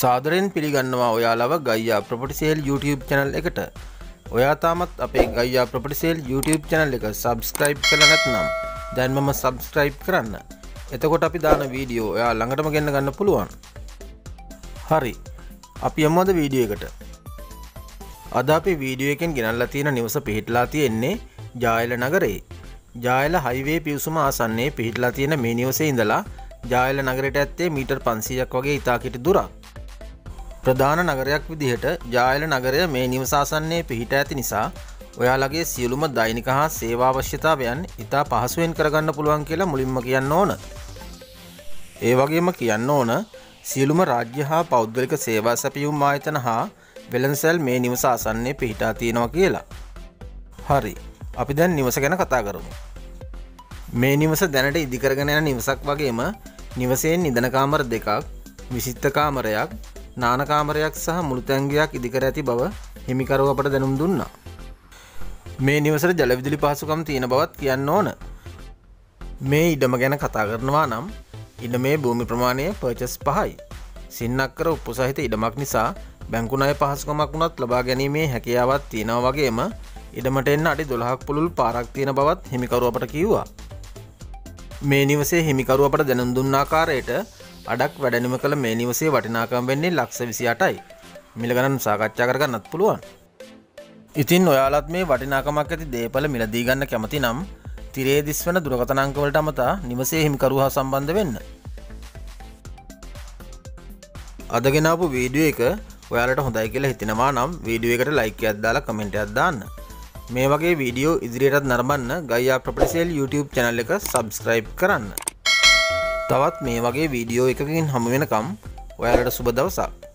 සාදරයෙන් පිළිගන්නවා ඔයාලව ගයියා ප්‍රපටිසේල් YouTube චැනල් එකට. ඔයා තාමත් අපේ ගයියා ප්‍රපටිසේල් YouTube චැනල් එක සබස්ක්‍රයිබ් කළ නැත්නම් දැන්මම සබස්ක්‍රයිබ් කරන්න. එතකොට අපි දාන වීඩියෝ ඔයා ළඟටම ගන්න ගන්න පුළුවන්. හරි. අපි එම්මද වීඩියෝ එකට. අද අපි වීඩියෝ එකෙන් ගෙනල්ලා තියෙන නිවස පිහිටලා තියෙන්නේ ජායල නගරේ. ජායල හයිවේ පිවසුම ආසන්නේ පිහිටලා තියෙන මේ නිවසේ ඉඳලා ජායල නගරට ඇත්තේ මීටර් පන්සියක් වගේ ඉතාකිට දුරක්. ප්‍රධාන නගරයක් විදිහට ජායල නගරය මේ නිවසාසන්නේ පිහිට ඇති නිසා ඔයාලගේ සියලුම දෛනික හා සේවාවශ්‍යතාවයන් ඉතා පහසුවෙන් කරගන්න පුළුවන් කියලා මුලින්ම කියන්න ඕන. ඒ වගේම කියන්න ඕන සියලුම රාජ්‍ය හා පෞද්ගලික සේවා සැපියුම් ආයතන හා වෙළන්සැල් මේ නිවස අසන්නේ පිහිටා තියෙනවා කියලා. හරි අපි දැන් නිවස ගැන කතා කරමු. මේ නිවස දැනට ඉදිකරගෙන යන නිවසක් වගේම නිවසයෙන් නිදනකාමර දෙකක් විසිත්ත කාමරයක් නානකාමරයක් සහ මුළුතැන්ගයක් ඉදිකර ඇති බව හිමිකරුව අපට දැනුම් දුන්නා. මේ නිවසට ජලවිදුලි පහසුකම් තියෙන බවත් කියන්න ඕන. මේ ඉඩම ගැන කතා කරනවා නම් ඉඩ මේ භූමි ප්‍රමාණය පර්චස් පහයි. සින්නක්කර උප්පු සහිත ඉඩමක් නිසා බැංකුණය පහසුකමක් වුණත් ලබා ගැනීමේ හැකියාවත් තියෙනව වගේම ඉඩමට එන්න අඩි දොළහක් පුළුල් පාරක් තියෙන බවත් හිමිකරුවපට කිව්වා. මේ නිවසේ හිමිකරුවපට දැනුම් දුන්නාකාරයට අඩක් වැඩනිම කළ මේ නිවසේ වටිනාකම් වෙන්නේ ලක්ෂ විසි අටයි මිලගණන් සාකච්ඡා කරගන්නත් පුළුවන්. ඉතින් ඔයාලත් මේ වටිනාකමක් ඇති දේපල මිලදී ගන්න කැමති නම් තිරේ දිස් වන දුරකතනංකවලට අමතා නිවසේ හිමිකරුහා සම්බන්ධ වෙන්න. අදගෙනාපු වීඩියෝ එක ඔයාලට හොඳයි කියලා හිතෙනවා නම් වීඩියෝ එකට ලයික අදදාලා කමෙන්ට අදදාන්න මේ වගේ වීඩියෝ ඉදිරියටත් නරඹන්න ගයියා ප්‍රපටිසේල් YouTube චැනල් එක සබස්ක්‍රයිබ් කරන්න. තවත් මේ වගේ වීඩියෝ එකකින් හමු වෙනකම් ඔයාලට සුබ දවසක්.